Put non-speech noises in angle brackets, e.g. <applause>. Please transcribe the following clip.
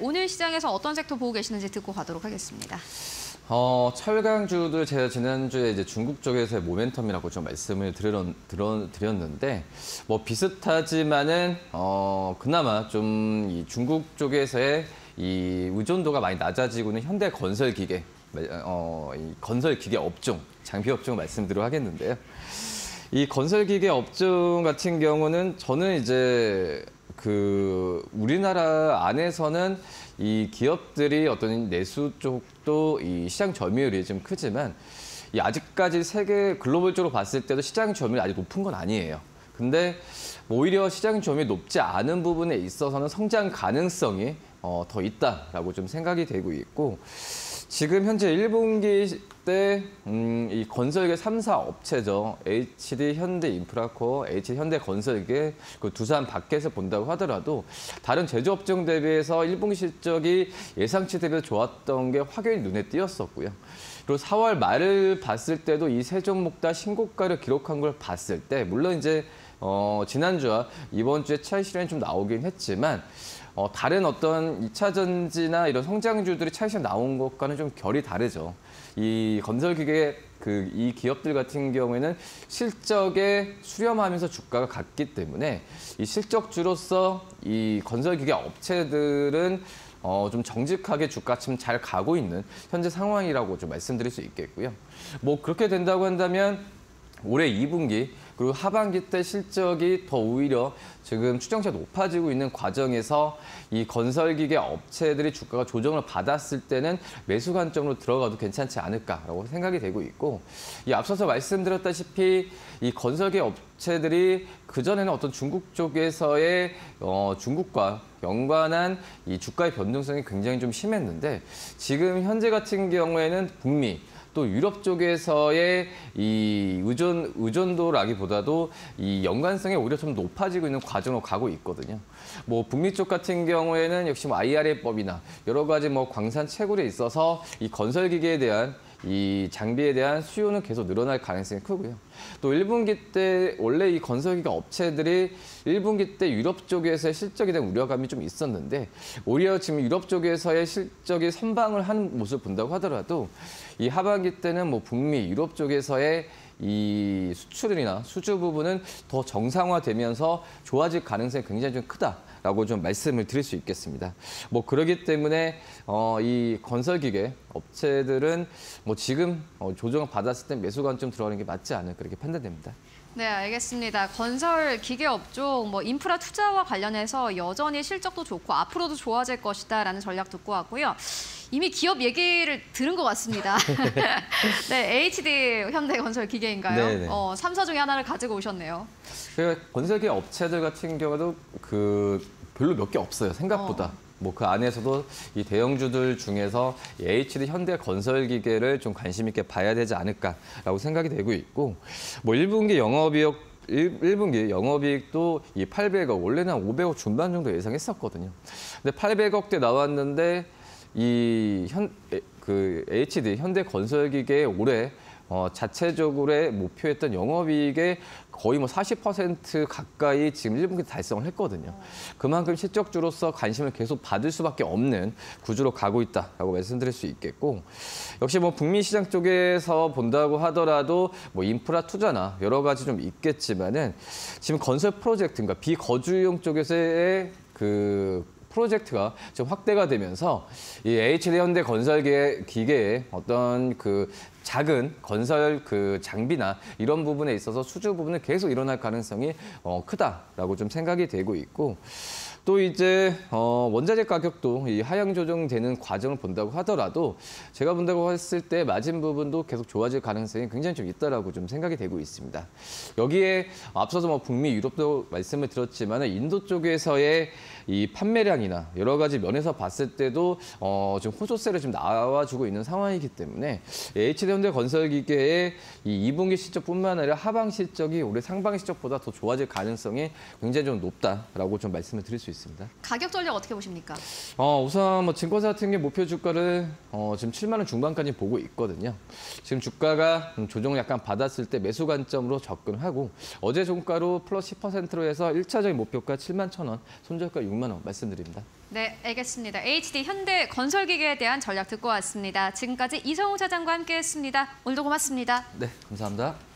오늘 시장에서 어떤 섹터 보고 계시는지 듣고 가도록 하겠습니다. 어, 철강주들 제가 지난주에 이제 중국 쪽에서의 모멘텀이라고 좀 말씀을 드려, 드렸는데 뭐 비슷하지만은 어, 그나마 좀 이 중국 쪽에서의 이 의존도가 많이 낮아지고 있는 현대 건설 기계 어, 이 건설 기계 업종, 장비 업종 말씀드려 하겠는데요. 이 건설 기계 업종 같은 경우는 저는 이제 그 우리나라 안에서는 이 기업들이 어떤 내수 쪽도 이 시장 점유율이 좀 크지만 이 아직까지 세계 글로벌적으로 봤을 때도 시장 점유율이 아직 높은 건 아니에요. 근데 오히려 시장 점유율이 높지 않은 부분에 있어서는 성장 가능성이 어, 더 있다라고 좀 생각이 되고 있고 지금 현재 1분기 때, 음, 이 건설계 3사 업체죠. HD 현대 인프라코어, HD 현대 건설계, 그 두산 밖에서 본다고 하더라도 다른 제조업종 대비해서 1분기 실적이 예상치 대비 좋았던 게 확연히 눈에 띄었었고요. 그리고 4월 말을 봤을 때도 이 세 종목 다 신고가를 기록한 걸 봤을 때, 물론 이제 어, 지난주와 이번 주에 차익 실현이 좀 나오긴 했지만 어, 다른 어떤 2차 전지나 이런 성장주들이 차익이 나온 것과는 좀 결이 다르죠. 이 건설기계 그 이 기업들 같은 경우에는 실적에 수렴하면서 주가가 같기 때문에 이 실적주로서 이 건설기계 업체들은 어, 좀 정직하게 주가 좀잘 가고 있는 현재 상황이라고 좀 말씀드릴 수 있겠고요. 뭐 그렇게 된다고 한다면 올해 2분기 그리고 하반기 때 실적이 더 오히려 지금 추정치가 높아지고 있는 과정에서 이 건설기계 업체들이 주가가 조정을 받았을 때는 매수 관점으로 들어가도 괜찮지 않을까라고 생각이 되고 있고 이 앞서서 말씀드렸다시피 이 건설계 업체들이 그전에는 어떤 중국 쪽에서의 어, 중국과 연관한 이 주가의 변동성이 굉장히 좀 심했는데 지금 현재 같은 경우에는 북미 또 유럽 쪽에서의 이 의존 의존도라기보다도 이 연관성이 오히려 좀 높아지고 있는 과정으로 가고 있거든요. 뭐 북미 쪽 같은 경우에는 역시 뭐 IRA법이나 여러 가지 뭐 광산 채굴에 있어서 이 건설 기계에 대한 이 장비에 대한 수요는 계속 늘어날 가능성이 크고요. 또 1분기 때 원래 이 건설기가 업체들이 1분기 때 유럽 쪽에서의 실적에 대한 우려감이 좀 있었는데 오히려 지금 유럽 쪽에서의 실적이 선방을 하는 모습을 본다고 하더라도 이 하반기 때는 뭐 북미, 유럽 쪽에서의 이 수출이나 수주 부분은 더 정상화되면서 좋아질 가능성이 굉장히 좀 크다. 라고 좀 말씀을 드릴 수 있겠습니다. 뭐 그러기 때문에 어, 이 건설기계 업체들은 뭐 지금 어, 조정을 받았을 때 매수 관점 들어가는 게 맞지 않을 그렇게 판단됩니다. 네, 알겠습니다. 건설 기계 업종, 뭐 인프라 투자와 관련해서 여전히 실적도 좋고 앞으로도 좋아질 것이다라는 전략 듣고 왔고요. 이미 기업 얘기를 들은 것 같습니다. <laughs> 네, HD 현대건설 기계인가요? 네네. 어, 3사 중에 하나를 가지고 오셨네요. 그러니까 건설기 업체들 같은 경우도 그 별로 몇 개 없어요 생각보다. 어. 뭐그 안에서도 이 대형주들 중에서 이 HD 현대 건설 기계를 좀 관심 있게 봐야 되지 않을까라고 생각이 되고 있고 뭐 1분기 영업이익 1, 1분기 영업이익도 이 800억 원래는 한 500억 중반 정도 예상했었거든요. 근데 800억대 나왔는데 이 현 그 HD 현대 건설 기계 올해 어, 자체적으로 목표했던 영업이익의 거의 뭐 40% 가까이 지금 1분기 달성을 했거든요. 그만큼 실적주로서 관심을 계속 받을 수밖에 없는 구조로 가고 있다라고 말씀드릴 수 있겠고 역시 뭐 북미 시장 쪽에서 본다고 하더라도 뭐 인프라 투자나 여러 가지 좀 있겠지만은 지금 건설 프로젝트인가 비거주용 쪽에서의 그 프로젝트가 좀 확대가 되면서 이 HD 현대 건설 기계의 어떤 그 작은 건설 그 장비나 이런 부분에 있어서 수주 부분은 계속 일어날 가능성이 어, 크다라고 좀 생각이 되고 있고 또 이제 어, 원자재 가격도 이 하향 조정되는 과정을 본다고 하더라도 제가 본다고 했을 때 마진 부분도 계속 좋아질 가능성이 굉장히 좀 있다라고 좀 생각이 되고 있습니다. 여기에 앞서서 뭐 북미, 유럽도 말씀을 드렸지만 인도 쪽에서의 이 판매량이나 여러 가지 면에서 봤을 때도 어, 좀 호조세를 좀 나와주고 있는 상황이기 때문에 HD 현대 건설기계의 이 2분기 실적뿐만 아니라 하방 실적이 올해 상반기 실적보다 더 좋아질 가능성이 굉장히 좀 높다라고 좀 말씀을 드릴 수 있습니다. 가격 전략 어떻게 보십니까? 어, 우선 뭐 증권사 같은 게 목표 주가를 어, 지금 7만 원 중반까지 보고 있거든요. 지금 주가가 음, 조정을 약간 받았을 때 매수 관점으로 접근하고 어제 종가로 플러스 10%로 해서 1차적인 목표가 7만 1천 원, 손절가 6만 원 말씀드립니다. 네, 알겠습니다. HD 현대 건설기계에 대한 전략 듣고 왔습니다. 지금까지 이성우 차장과 함께했습니다. 오늘도 고맙습니다. 네, 감사합니다.